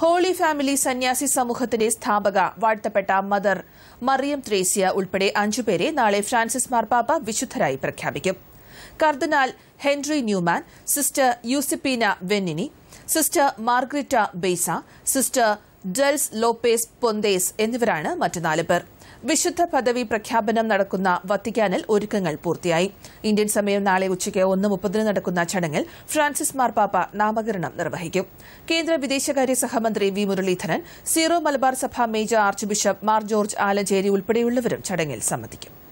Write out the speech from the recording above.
Holy family സന്യാസി സമൂഹത്തിന്റെ സ്ഥാപക വാഴ്ത്തപ്പെട്ട മദർ മറിയം ത്രേസ്യ ഉൾപ്പെടെ അഞ്ചുപേരെ നാളെ ഫ്രാൻസിസ് മാർപ്പാപ്പ വിശുദ്ധരായി പ്രഖ്യാപിക്കും. കർദിനാൽ Henry Newman sister Giuseppina Vannini sister Marguerite Bays sister Dulce Lopes Pontes എന്നിവരാണ് മറ്റു നാല് പേർ. വിശുദ്ധ പദവി പ്രഖ്യാപനം നടക്കുന്ന വത്തിക്കാനിൽ ഒരുക്കങ്ങൾ പൂർത്തിയായി. ഇന്ത്യൻ സമയം നാളെ ഉച്ചയ്ക്ക് ഒന്ന് മുപ്പതിന് നടക്കുന്ന ചടങ്ങിൽ ഫ്രാൻസിസ് മാർപ്പാപ്പ നാമകരണം നിർവഹിക്കും. കേന്ദ്ര വിദേശകാര്യ സഹമന്ത്രി വി മുരളീധരൻ സീറോ മലബാർ സഭ major archbishop Mar George Alencherry ഉൾപ്പെടെയുള്ളവരും ചടങ്ങിൽ സംബന്ധിക്കും.